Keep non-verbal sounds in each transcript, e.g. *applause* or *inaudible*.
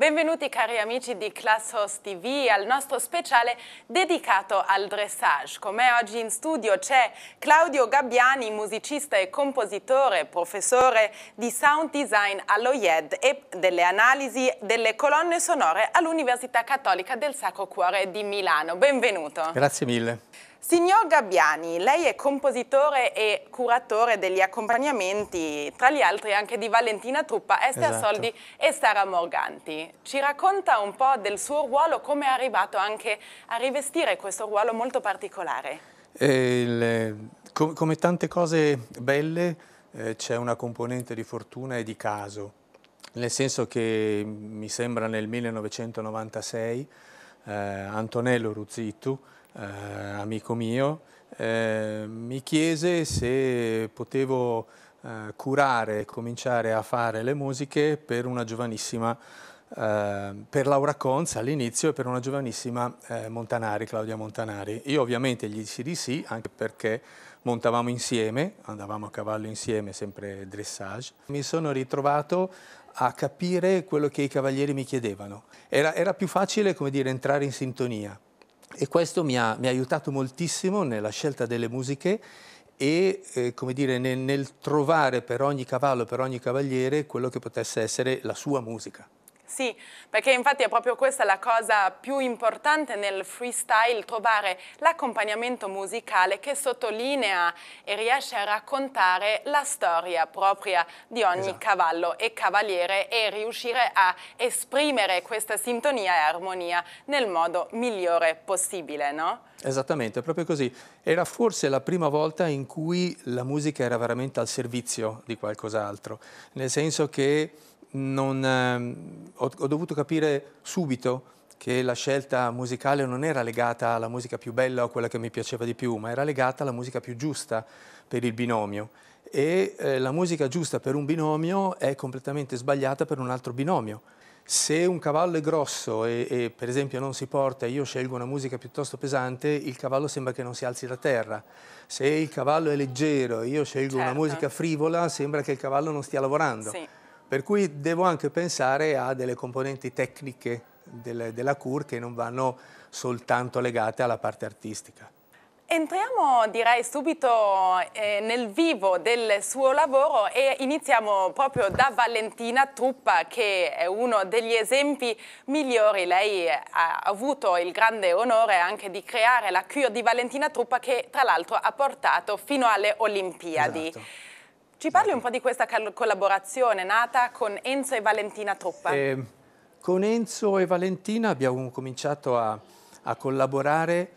Benvenuti cari amici di Class Host TV al nostro speciale dedicato al dressage. Con me oggi in studio c'è Claudio Gabbiani, musicista e compositore, professore di sound design all'OIED e delle analisi delle colonne sonore all'Università Cattolica del Sacro Cuore di Milano. Benvenuto. Grazie mille. Signor Gabbiani, lei è compositore e curatore degli accompagnamenti, tra gli altri anche di Valentina Truppa, Esther Esatto. Soldi e Sara Morganti. Ci racconta un po' del suo ruolo, come è arrivato anche a rivestire questo ruolo molto particolare? Il- com- come tante cose belle eh, c'è una componente di fortuna e di caso, nel senso che mi sembra nel 1996 eh, Antonello Ruzzittu, eh, amico mio, eh, mi chiese se potevo eh, curare e cominciare a fare le musiche per una giovanissima eh, per Laura Conz all'inizio e per una giovanissima eh, Montanari, Claudia Montanari. Io ovviamente gli dissi di sì, anche perché montavamo insieme, andavamo a cavallo insieme, sempre dressage. Mi sono ritrovato a capire quello che i cavalieri mi chiedevano. Era, era più facile, come dire, entrare in sintonia. E questo mi ha, mi ha aiutato moltissimo nella scelta delle musiche e eh, come dire, nel, nel trovare per ogni cavallo, per ogni cavaliere, quello che potesse essere la sua musica. Sì, perché infatti è proprio questa la cosa più importante nel freestyle, trovare l'accompagnamento musicale che sottolinea e riesce a raccontare la storia propria di ogni Esatto. cavallo e cavaliere e riuscire a esprimere questa sintonia e armonia nel modo migliore possibile, no? Esattamente, proprio così. Era forse la prima volta in cui la musica era veramente al servizio di qualcos'altro, nel senso che non, ehm, ho, ho dovuto capire subito che la scelta musicale non era legata alla musica più bella o quella che mi piaceva di più, ma era legata alla musica più giusta per il binomio. E eh, la musica giusta per un binomio è completamente sbagliata per un altro binomio. Se un cavallo è grosso e, e, per esempio non si porta e io scelgo una musica piuttosto pesante, il cavallo sembra che non si alzi da terra. Se il cavallo è leggero e io scelgo una Certo. musica frivola, sembra che il cavallo non stia lavorando. Sì. Per cui devo anche pensare a delle componenti tecniche del- della CUR che non vanno soltanto legate alla parte artistica. Entriamo direi subito eh, nel vivo del suo lavoro e iniziamo proprio da Valentina Truppa che è uno degli esempi migliori. Lei ha avuto il grande onore anche di creare la cure di Valentina Truppa che tra l'altro ha portato fino alle Olimpiadi. Esatto. Ci parli un po' di questa collaborazione nata con Enzo e Valentina Truppa? Eh, con Enzo e Valentina abbiamo cominciato a, a collaborare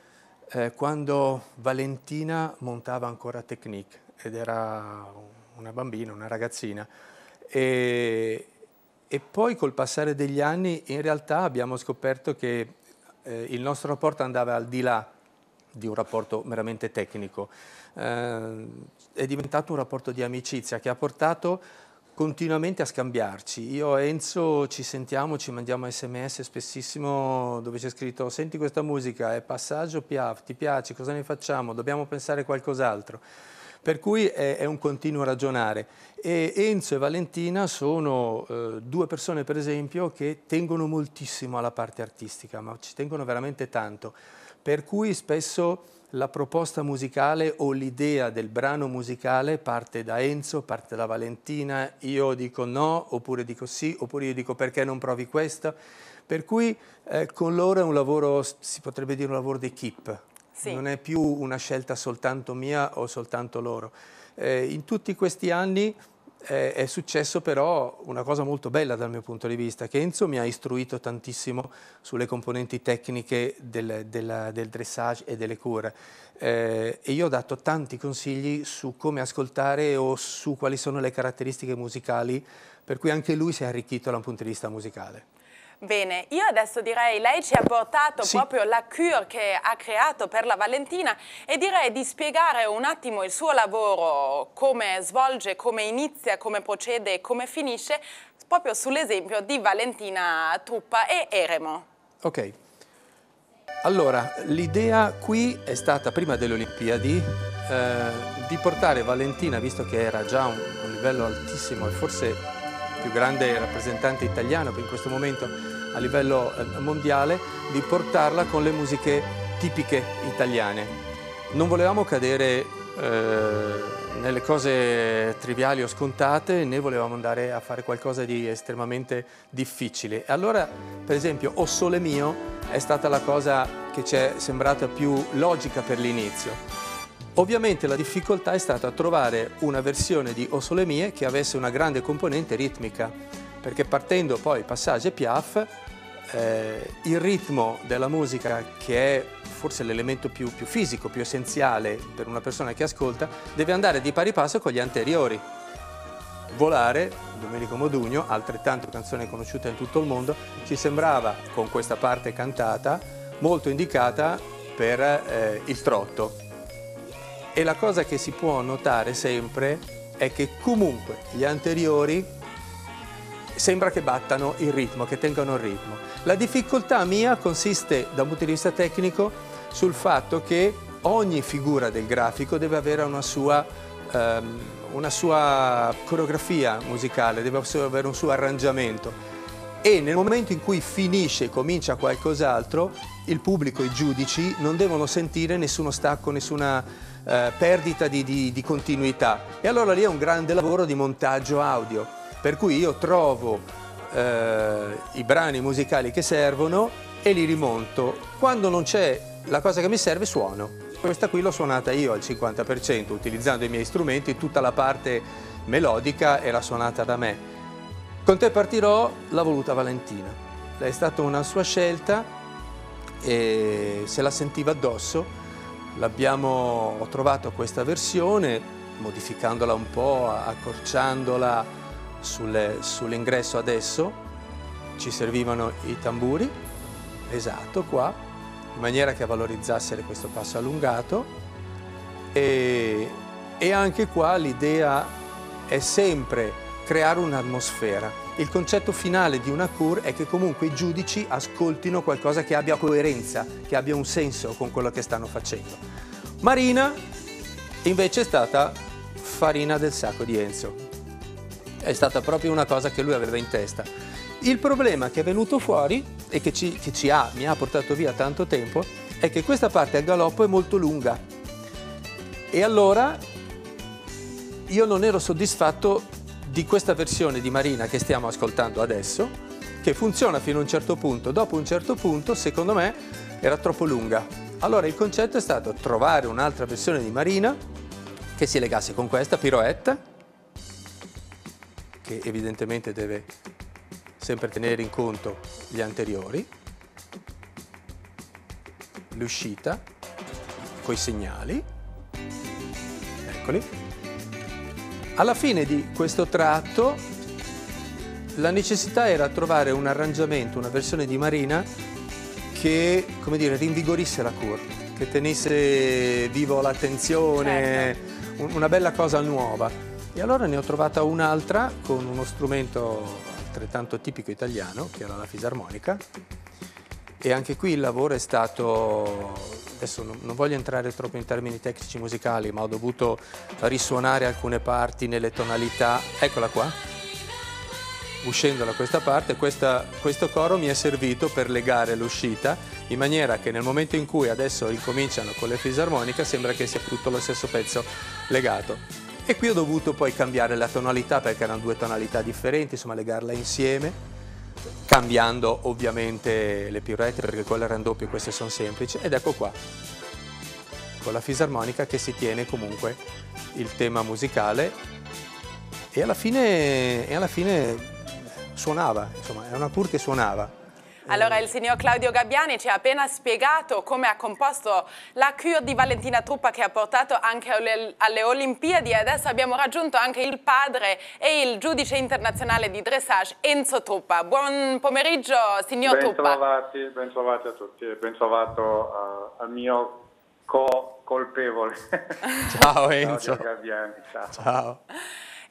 eh, quando Valentina montava ancora Technique ed era una bambina, una ragazzina. E, e poi col passare degli anni in realtà abbiamo scoperto che eh, il nostro rapporto andava al di là di un rapporto meramente tecnico. Eh, è diventato un rapporto di amicizia che ha portato continuamente a scambiarci. Io e Enzo ci sentiamo, ci mandiamo sms spessissimo dove c'è scritto senti questa musica, è passaggio Piaf, ti piace, cosa ne facciamo, dobbiamo pensare a qualcos'altro. Per cui è, è un continuo ragionare. E Enzo e Valentina sono eh, due persone, per esempio, che tengono moltissimo alla parte artistica, ma ci tengono veramente tanto. Per cui spesso la proposta musicale o l'idea del brano musicale parte da Enzo, parte da Valentina, io dico no, oppure dico sì, oppure io dico perché non provi questa. Per cui eh, con loro è un lavoro, si potrebbe dire un lavoro d'equipe, Sì. non è più una scelta soltanto mia o soltanto loro. Eh, in tutti questi anni eh, è successo però una cosa molto bella dal mio punto di vista, che Enzo mi ha istruito tantissimo sulle componenti tecniche del, della- del dressage e delle cure Eh, e io ho dato tanti consigli su come ascoltare o su quali sono le caratteristiche musicali, per cui anche lui si è arricchito da un punto di vista musicale. Bene, io adesso direi, lei ci ha portato Sì. proprio la cure che ha creato per la Valentina e direi di spiegare un attimo il suo lavoro, come svolge, come inizia, come procede e come finisce, proprio sull'esempio di Valentina Truppa e Eremo. Ok. Allora, l'idea qui è stata prima delle Olimpiadi eh, di portare Valentina, visto che era già un, un livello altissimo e forse più grande rappresentante italiano in questo momento a livello eh, mondiale di portarla con le musiche tipiche italiane. Non volevamo cadere eh, nelle cose triviali o scontate né volevamo andare a fare qualcosa di estremamente difficile. Allora, per esempio, O Sole Mio è stata la cosa che ci è sembrata più logica per l'inizio. Ovviamente la difficoltà è stata trovare una versione di O Sole Mie che avesse una grande componente ritmica, perché partendo poi passaggi Piaf, eh, il ritmo della musica che è forse l'elemento più, più fisico, più essenziale per una persona che ascolta, deve andare di pari passo con gli anteriori. Volare, Domenico Modugno, altrettanto canzone conosciuta in tutto il mondo, ci sembrava, con questa parte cantata, molto indicata per eh, il trotto. E la cosa che si può notare sempre è che comunque gli anteriori sembra che battano il ritmo, che tengano il ritmo. La difficoltà mia consiste, da un punto di vista tecnico, sul fatto che ogni figura del grafico deve avere una sua, um, una sua coreografia musicale, deve avere un suo arrangiamento e nel momento in cui finisce e comincia qualcos'altro, il pubblico, i giudici non devono sentire nessuno stacco, nessuna eh, perdita di, di, di, continuità. E allora lì è un grande lavoro di montaggio audio, per cui io trovo eh, i brani musicali che servono e li rimonto. Quando non c'è la cosa che mi serve suono. Questa qui l'ho suonata io al 50% utilizzando i miei strumenti, tutta la parte melodica era suonata da me. Con te partirò l'ha voluta Valentina. È stata una sua scelta e se la sentiva addosso. L'abbiamo ho trovato questa versione modificandola un po', accorciandola sull'ingresso adesso. Ci servivano i tamburi, esatto qua, in maniera che valorizzasse questo passo allungato e, e anche qua l'idea è sempre creare un'atmosfera. Il concetto finale di una cur è che comunque i giudici ascoltino qualcosa che abbia coerenza, che abbia un senso con quello che stanno facendo. Marina invece è stata farina del sacco di Enzo. È stata proprio una cosa che lui aveva in testa. Il problema che è venuto fuori e che, ci, che ci ha, mi ha portato via tanto tempo è che questa parte al galoppo è molto lunga. E allora io non ero soddisfatto di questa versione di Marina che stiamo ascoltando adesso, che funziona fino a un certo punto. Dopo un certo punto, secondo me, era troppo lunga. Allora il concetto è stato trovare un'altra versione di Marina che si legasse con questa, piroetta, che evidentemente deve sempre tenere in conto gli anteriori, l'uscita, coi segnali, eccoli. Alla fine di questo tratto la necessità era trovare un arrangiamento, una versione di Marina che, come dire, rinvigorisse la cour, che tenesse vivo l'attenzione, certo. una bella cosa nuova. E allora ne ho trovata un'altra con uno strumento altrettanto tipico italiano, che era la fisarmonica. E anche qui il lavoro è stato, adesso non, voglio entrare troppo in termini tecnici musicali, ma ho dovuto risuonare alcune parti nelle tonalità. Eccola qua, uscendo da questa parte, questa, questo coro mi è servito per legare l'uscita in maniera che nel momento in cui adesso ricominciano con le fisarmonica sembra che sia tutto lo stesso pezzo legato. E qui ho dovuto poi cambiare la tonalità perché erano due tonalità differenti, insomma legarla insieme, cambiando ovviamente le pirouette perché quelle erano doppie queste sono semplici. Ed ecco qua, con la fisarmonica che si tiene comunque il tema musicale e alla fine, e alla fine suonava, insomma è una pur che suonava. Allora il signor Claudio Gabbiani ci ha appena spiegato come ha composto la cure di Valentina Truppa che ha portato anche alle Olimpiadi e adesso abbiamo raggiunto anche il padre e il giudice internazionale di dressage Enzo Truppa. Buon pomeriggio signor ben Truppa. Trovati, ben trovati a tutti e ben trovato uh, al mio co-colpevole. Ciao *laughs* Enzo. Claudio Gabbiani, ciao. ciao.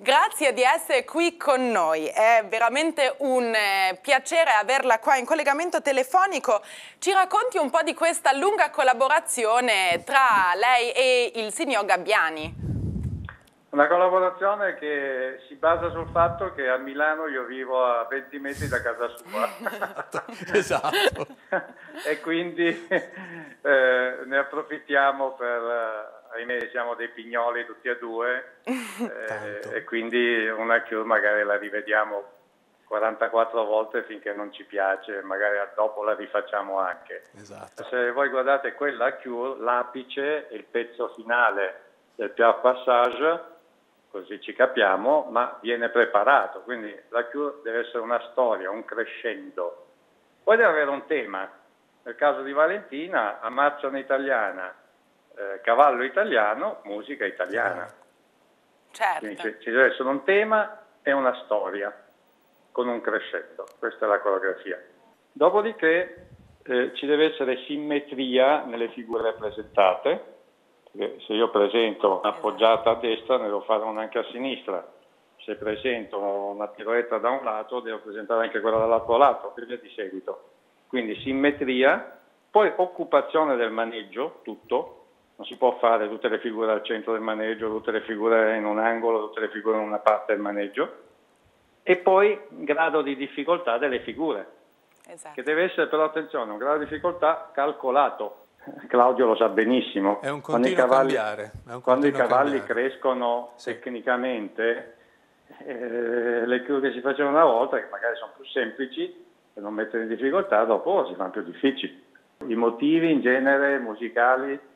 Grazie di essere qui con noi, è veramente un eh, piacere averla qua in collegamento telefonico. Ci racconti un po' di questa lunga collaborazione tra lei e il signor Gabbiani? Una collaborazione che si basa sul fatto che a Milano io vivo a 20 metri da casa sua. *laughs* esatto. *laughs* e quindi eh, ne approfittiamo per, eh, ahimè siamo dei pignoli tutti e due, *laughs* eh, e quindi una cure magari la rivediamo 44 volte finché non ci piace, magari dopo la rifacciamo anche. Esatto. Se voi guardate quella cure, l'apice, il pezzo finale del Pierre Passage, così ci capiamo, ma viene preparato, quindi la cure deve essere una storia, un crescendo. Poi deve avere un tema, nel caso di Valentina, Amazzone italiana, eh, cavallo italiano, musica italiana. Certo. Quindi ci, ci deve essere un tema e una storia con un crescendo, questa è la coreografia. Dopodiché eh, ci deve essere simmetria nelle figure rappresentate, se io presento un'appoggiata a destra ne devo fare una anche a sinistra, se presento una piroetta da un lato devo presentare anche quella dall'altro lato e via di seguito. Quindi simmetria, poi occupazione del maneggio, tutto, non si può fare tutte le figure al centro del maneggio, tutte le figure in un angolo, tutte le figure in una parte del maneggio, e poi grado di difficoltà delle figure, esatto. che deve essere però attenzione, un grado di difficoltà calcolato, Claudio lo sa benissimo. È un quando i cavalli, un quando i cavalli crescono sì. tecnicamente, eh, le cure che si facevano una volta, che magari sono più semplici, per non mettere in difficoltà, dopo si fanno più difficili. I motivi in genere musicali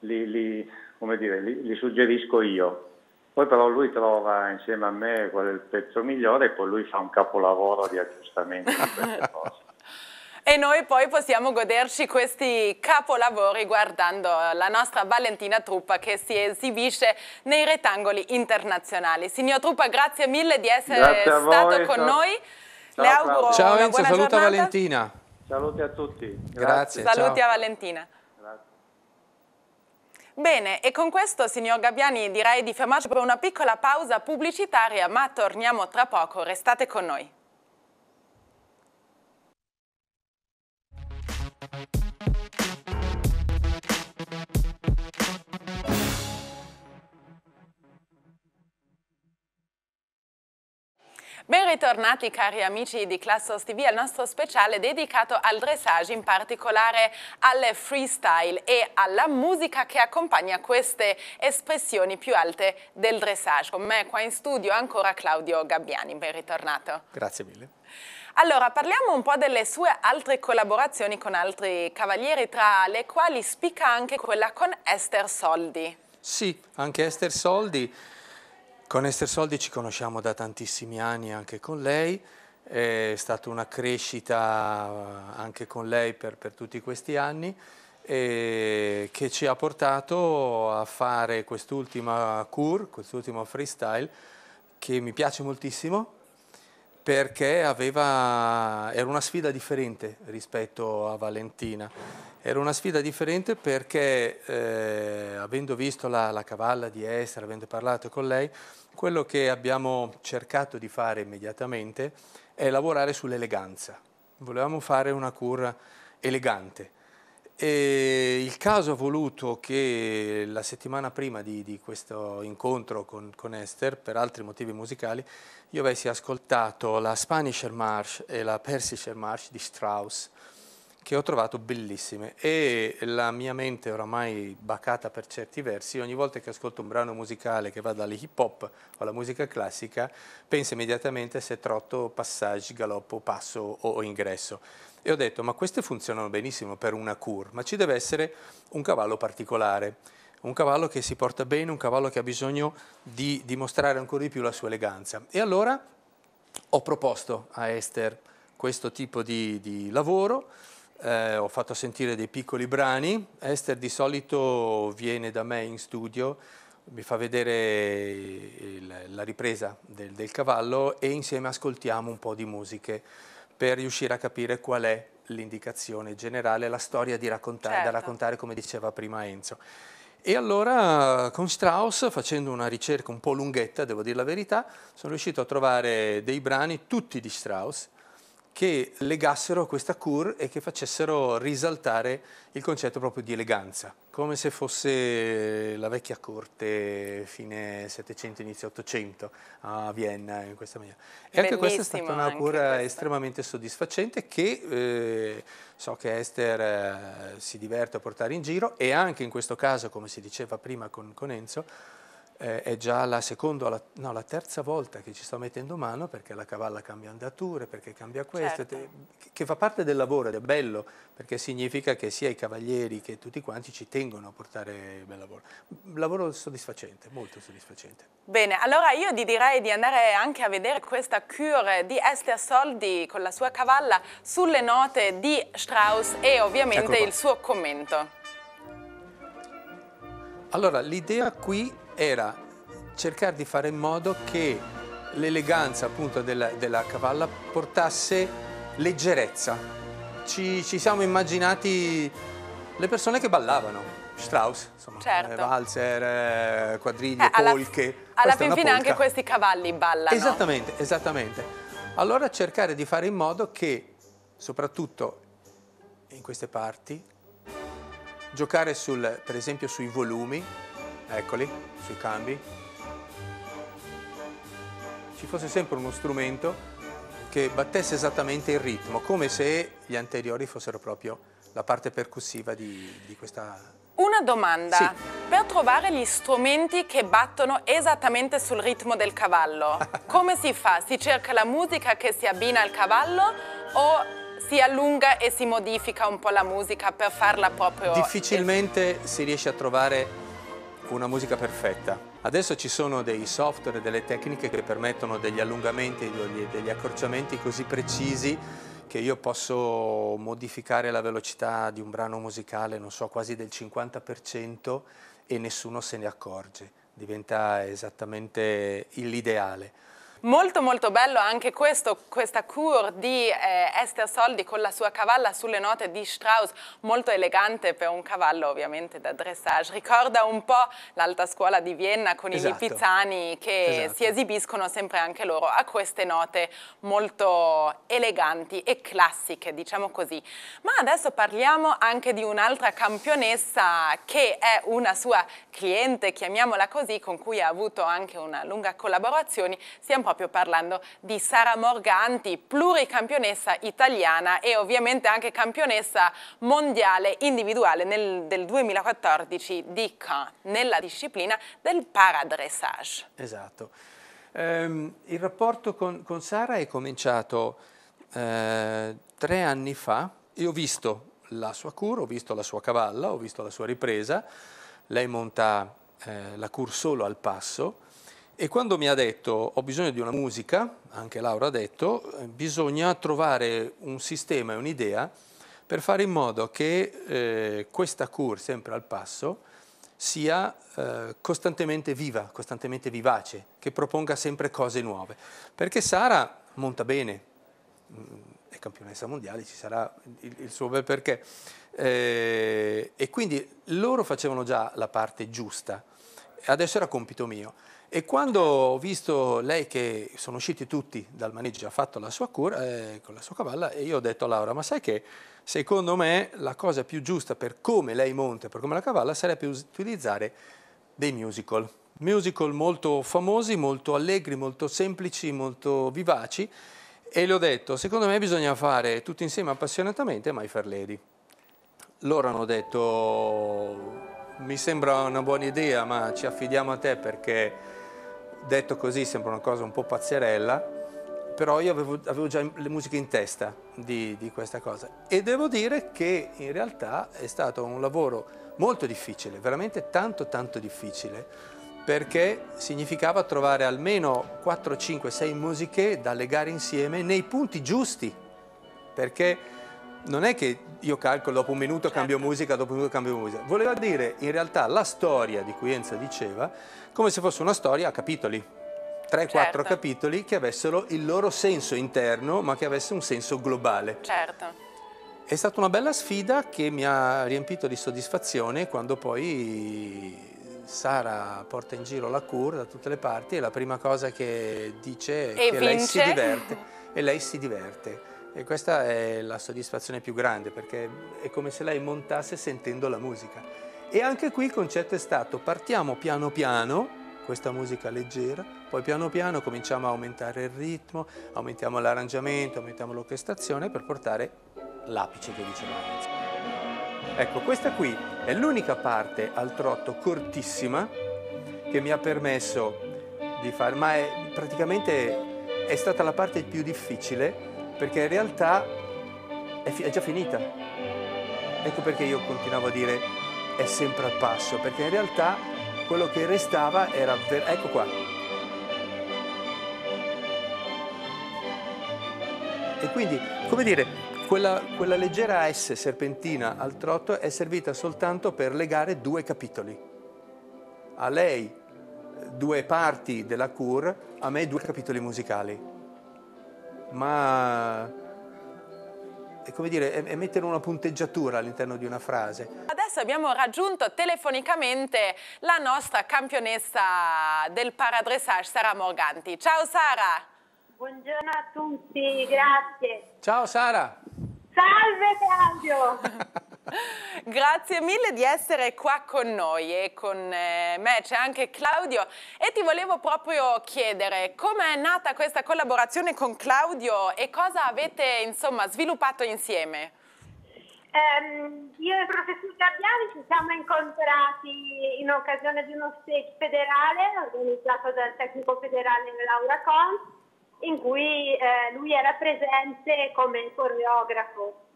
li, li, dire, li, li suggerisco io. Poi però lui trova insieme a me qual è il pezzo migliore e poi lui fa un capolavoro di aggiustamento di queste *laughs* cose e noi poi possiamo goderci questi capolavori guardando la nostra Valentina Truppa che si esibisce nei rettangoli internazionali. Signor Truppa, grazie mille di essere stato voi, con ciao. noi. Ciao, Le auguro ciao una Enzo, buona saluta giornata. Valentina. Saluti a tutti. Grazie. Saluti ciao. a Valentina. Bene, e con questo, signor Gabbiani, direi di fermarci per una piccola pausa pubblicitaria, ma torniamo tra poco. Restate con noi. Ben ritornati cari amici di Classos TV al nostro speciale dedicato al dressage, in particolare al freestyle e alla musica che accompagna queste espressioni più alte del dressage. Con me qua in studio ancora Claudio Gabbiani, ben ritornato. Grazie mille. Allora, parliamo un po' delle sue altre collaborazioni con altri cavalieri, tra le quali spicca anche quella con Esther Soldi. Sì, anche Esther Soldi. Con Esther Soldi ci conosciamo da tantissimi anni anche con lei, è stata una crescita anche con lei per, per tutti questi anni che ci ha portato a fare quest'ultima cure, quest'ultimo freestyle che mi piace moltissimo perché aveva, era una sfida differente rispetto a Valentina. Era una sfida differente perché, eh, avendo visto la, la, cavalla di Esther, avendo parlato con lei, quello che abbiamo cercato di fare immediatamente è lavorare sull'eleganza. Volevamo fare una cura elegante. E caso ha voluto che la settimana prima di, di questo incontro con, con, Esther, per altri motivi musicali, io avessi ascoltato la Spanischer March e la Persischer March di Strauss, che ho trovato bellissime e la mia mente oramai bacata per certi versi, ogni volta che ascolto un brano musicale che va dalle hip hop alla musica classica, penso immediatamente se trotto, passage, galoppo, passo o ingresso. E ho detto, ma queste funzionano benissimo per una cure, ma ci deve essere un cavallo particolare, un cavallo che si porta bene, un cavallo che ha bisogno di dimostrare ancora di più la sua eleganza. E allora ho proposto a Esther questo tipo di, di lavoro, eh, ho fatto sentire dei piccoli brani, Esther di solito viene da me in studio, mi fa vedere il, la ripresa del, del cavallo e insieme ascoltiamo un po' di musiche per riuscire a capire qual è l'indicazione generale, la storia raccontare, certo. da raccontare come diceva prima Enzo. E allora con Strauss, facendo una ricerca un po' lunghetta, devo dire la verità, sono riuscito a trovare dei brani, tutti di Strauss, che legassero questa cour e che facessero risaltare il concetto proprio di eleganza, come se fosse la vecchia corte fine Settecento, inizio Ottocento a Vienna in questa maniera. E anche questa è stata una cura estremamente soddisfacente che eh, so che Esther eh, si diverte a portare in giro e anche in questo caso, come si diceva prima con, con Enzo, eh, è già la seconda, la, no, la terza volta che ci sto mettendo mano perché la cavalla cambia andature, perché cambia questo, certo. che fa parte del lavoro ed è bello perché significa che sia i cavalieri che tutti quanti ci tengono a portare bel lavoro. Lavoro soddisfacente, molto soddisfacente. Bene, allora io ti direi di andare anche a vedere questa cure di Esther Soldi con la sua cavalla sulle note di Strauss e ovviamente il suo commento. Allora, l'idea qui era cercare di fare in modo che l'eleganza appunto della, della, cavalla portasse leggerezza. Ci, ci, siamo immaginati le persone che ballavano. Strauss, insomma, certo. valzer, eh, quadriglie, eh, polche. Alla fin fine anche questi cavalli ballano. Esattamente, esattamente. Allora cercare di fare in modo che, soprattutto in queste parti, giocare sul, per esempio sui volumi, eccoli, sui cambi, ci fosse sempre uno strumento che battesse esattamente il ritmo, come se gli anteriori fossero proprio la parte percussiva di, di questa... Una domanda, sì. per trovare gli strumenti che battono esattamente sul ritmo del cavallo, *laughs* come si fa? Si cerca la musica che si abbina al cavallo o si allunga e si modifica un po' la musica per farla proprio... Difficilmente si riesce a trovare una musica perfetta. Adesso ci sono dei software delle tecniche che permettono degli allungamenti, degli accorciamenti così precisi che io posso modificare la velocità di un brano musicale, non so, quasi del 50% e nessuno se ne accorge. Diventa esattamente l'ideale. Molto molto bello anche questo, questa cour di eh, Esther Soldi con la sua cavalla sulle note di Strauss, molto elegante per un cavallo ovviamente da dressage. Ricorda un po' l'alta scuola di Vienna con esatto. i lipizzani che esatto. si esibiscono sempre anche loro a queste note molto eleganti e classiche, diciamo così. Ma adesso parliamo anche di un'altra campionessa che è una sua cliente, chiamiamola così, con cui ha avuto anche una lunga collaborazione. Stiamo proprio parlando di Sara Morganti, pluricampionessa italiana e ovviamente anche campionessa mondiale individuale nel, del 2014 di Caen, nella disciplina del paradressage. Esatto. Um, il rapporto con, con, Sara è cominciato eh, tre anni fa e ho visto la sua cura, ho visto la sua cavalla, ho visto la sua ripresa, lei monta eh, la cur solo al passo e quando mi ha detto ho bisogno di una musica, anche Laura ha detto, eh, bisogna trovare un sistema e un'idea per fare in modo che eh, questa cur, sempre al passo, sia eh, costantemente viva, costantemente vivace, che proponga sempre cose nuove. Perché Sara monta bene, mm, è campionessa mondiale, ci sarà il, il suo bel perché. Eh, e quindi loro facevano già la parte giusta, adesso era compito mio. E quando ho visto lei che sono usciti tutti dal maneggio, ha fatto la sua cura eh, con la sua cavalla e io ho detto a Laura, ma sai che secondo me la cosa più giusta per come lei monta, per come la cavalla, sarebbe utilizzare dei musical. Musical molto famosi, molto allegri, molto semplici, molto vivaci e le ho detto, secondo me bisogna fare tutti insieme appassionatamente My Fair Lady. Loro hanno detto, mi sembra una buona idea ma ci affidiamo a te perché detto così sembra una cosa un po' pazzerella, però io avevo, avevo già le musiche in testa di, di, questa cosa. E devo dire che in realtà è stato un lavoro molto difficile, veramente tanto tanto difficile, perché significava trovare almeno 4, 5, 6 musiche da legare insieme nei punti giusti, perché non è che io calcolo dopo un minuto certo. cambio musica, dopo un minuto cambio musica. Voleva dire in realtà la storia di cui Enza diceva come se fosse una storia a capitoli. 3-4 certo. capitoli che avessero il loro senso interno ma che avesse un senso globale. Certo. È stata una bella sfida che mi ha riempito di soddisfazione quando poi Sara porta in giro la cur da tutte le parti e la prima cosa che dice è e che vince. lei si diverte e lei si diverte E questa è la soddisfazione più grande perché è come se lei montasse sentendo la musica. E anche qui il concetto è stato partiamo piano piano, questa musica leggera, poi piano piano cominciamo a aumentare il ritmo, aumentiamo l'arrangiamento, aumentiamo l'orchestrazione per portare l'apice che diceva all'inizio. Ecco, questa qui è l'unica parte al trotto cortissima che mi ha permesso di fare, ma è, praticamente è stata la parte più difficile perché in realtà è, è già finita. Ecco perché io continuavo a dire è sempre al passo, perché in realtà quello che restava era... ecco qua. E quindi, come dire, quella, quella, leggera S serpentina al trotto è servita soltanto per legare due capitoli. A lei due parti della cur, a me due capitoli musicali ma è come dire, è, mettere una punteggiatura all'interno di una frase. Adesso abbiamo raggiunto telefonicamente la nostra campionessa del paradressage, Sara Morganti. Ciao Sara! Buongiorno a tutti, grazie. Ciao Sara! Salve Claudio! *laughs* Grazie mille di essere qua con noi e con eh, me. C'è anche Claudio. E ti volevo proprio chiedere come è nata questa collaborazione con Claudio e cosa avete insomma sviluppato insieme? Um, io e il professor Gabbiani ci siamo incontrati in occasione di uno stage federale organizzato dal tecnico federale Laura Con in cui eh, lui era presente come coreografo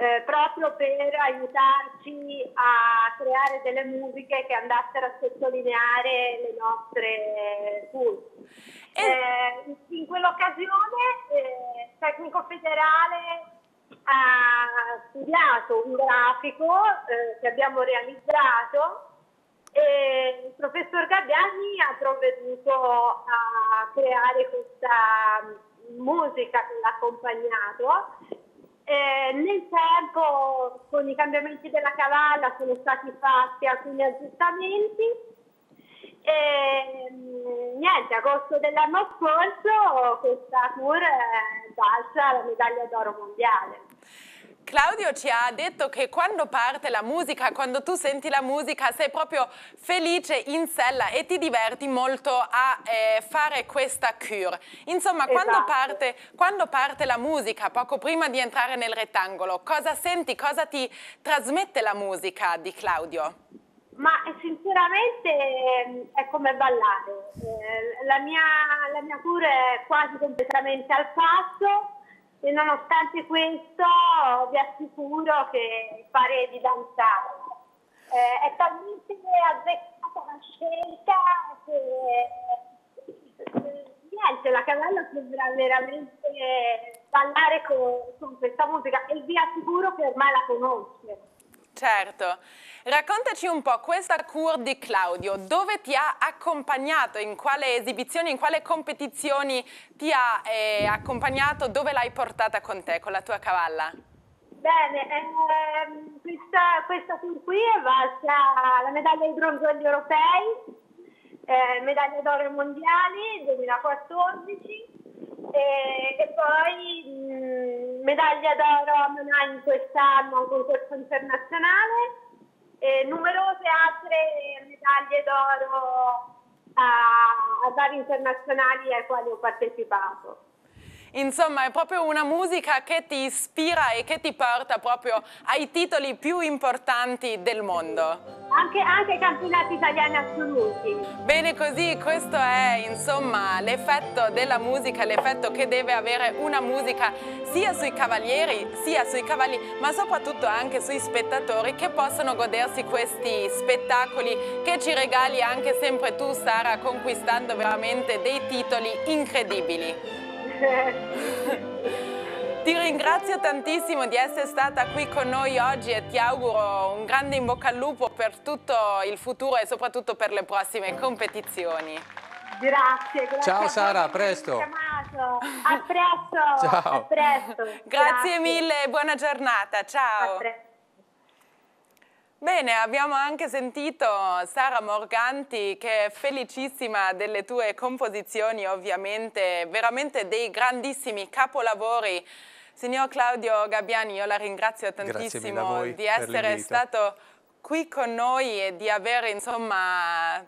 eh, proprio per aiutarci a creare delle musiche che andassero a sottolineare le nostre tour. Eh, in quell'occasione eh, il Tecnico Federale ha studiato un grafico eh, che abbiamo realizzato e il professor Gabbiani ha provveduto a creare questa musica che l'ha accompagnato eh, nel tempo, con i cambiamenti della cavalla, sono stati fatti alcuni aggiustamenti. E, mm, niente, agosto dell'anno scorso questa tour è valsa la medaglia d'oro mondiale. Claudio ci ha detto che quando parte la musica, quando tu senti la musica, sei proprio felice in sella e ti diverti molto a eh, fare questa cure. Insomma, esatto. quando, parte, quando parte la musica, poco prima di entrare nel rettangolo, cosa senti, cosa ti trasmette la musica di Claudio? Ma sinceramente ehm, è come ballare. Eh, la mia, la mia cura è quasi completamente al passo e nonostante questo vi assicuro che farei danzare. Eh, è talmente azzeccata la scelta che eh, niente, la cavalla sembra veramente ballare con, con questa musica e vi assicuro che ormai la conosce. Certo. Raccontaci un po' questa cur di Claudio, dove ti ha accompagnato, in quale esibizioni, in quale competizioni ti ha eh, accompagnato, dove l'hai portata con te, con la tua cavalla? Bene, ehm, questa, questa tour qui è valsa la medaglia di bronzo agli europei, eh, medaglia d'oro mondiali 2014 e, e poi medaglia d'oro a Monaco quest'anno a un concorso internazionale e numerose altre medaglie d'oro a, a vari internazionali ai quali ho partecipato. Insomma, è proprio una musica che ti ispira e che ti porta proprio ai titoli più importanti del mondo. Anche, anche i campionati italiani assoluti. Bene così, questo è insomma l'effetto della musica, l'effetto che deve avere una musica sia sui cavalieri, sia sui cavalli, ma soprattutto anche sui spettatori che possono godersi questi spettacoli che ci regali anche sempre tu Sara, conquistando veramente dei titoli incredibili. *laughs* Ti ringrazio tantissimo di essere stata qui con noi oggi e ti auguro un grande in bocca al lupo per tutto il futuro e soprattutto per le prossime competizioni. Grazie, grazie. Ciao Sara, a presto. A presto. *laughs* Ciao. A presto. Grazie, grazie mille e buona giornata. Ciao. Bene, abbiamo anche sentito Sara Morganti che è felicissima delle tue composizioni, ovviamente veramente dei grandissimi capolavori. Signor Claudio Gabbiani, io la ringrazio tantissimo di essere stato qui con noi e di aver insomma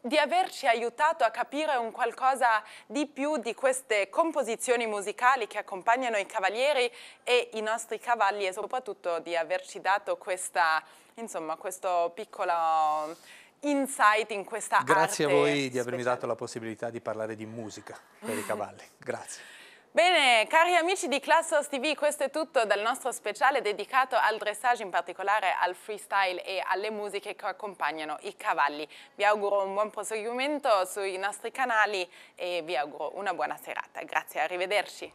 di averci aiutato a capire un qualcosa di più di queste composizioni musicali che accompagnano i cavalieri e i nostri cavalli e soprattutto di averci dato questa, insomma, questo piccolo insight in questa Grazie a voi di speciale. avermi dato la possibilità di parlare di musica per i cavalli. Grazie. Bene, cari amici di Classos TV, questo è tutto dal nostro speciale dedicato al dressage, in particolare al freestyle e alle musiche che accompagnano i cavalli. Vi auguro un buon proseguimento sui nostri canali e vi auguro una buona serata. Grazie, arrivederci.